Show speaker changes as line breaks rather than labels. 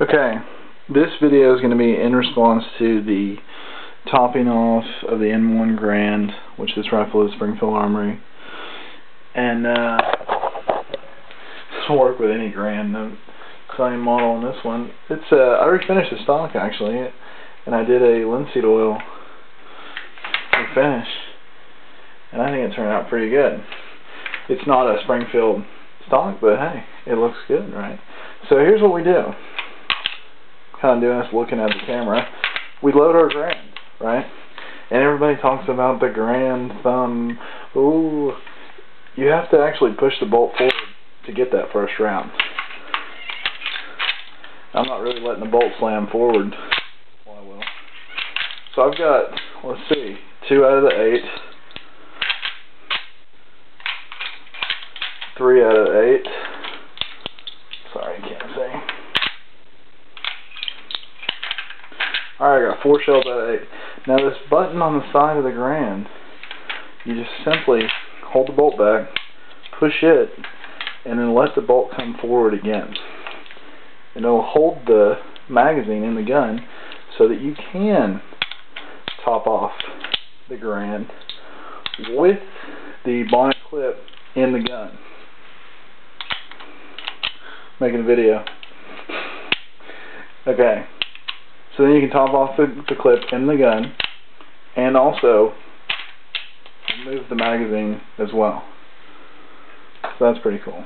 Okay, this video is going to be in response to the topping off of the M1 Grand, which this rifle is Springfield Armory. And, uh, this will work with any Grand, no same model on this one. It's, uh, I already finished the stock actually, and I did a linseed oil finish, and I think it turned out pretty good. It's not a Springfield stock, but hey, it looks good, right? So here's what we do kind of doing this looking at the camera, we load our grand, right? And everybody talks about the grand thumb. Ooh, you have to actually push the bolt forward to get that first round. I'm not really letting the bolt slam forward. Well, I will. So I've got, let's see, two out of the eight. Three out of eight. Alright, I got four shells out of eight. Now this button on the side of the grand, you just simply hold the bolt back, push it, and then let the bolt come forward again. And it'll hold the magazine in the gun so that you can top off the grand with the bonnet clip in the gun. Making a video. Okay. So then you can top off the, the clip in the gun and also remove the magazine as well. So that's pretty cool.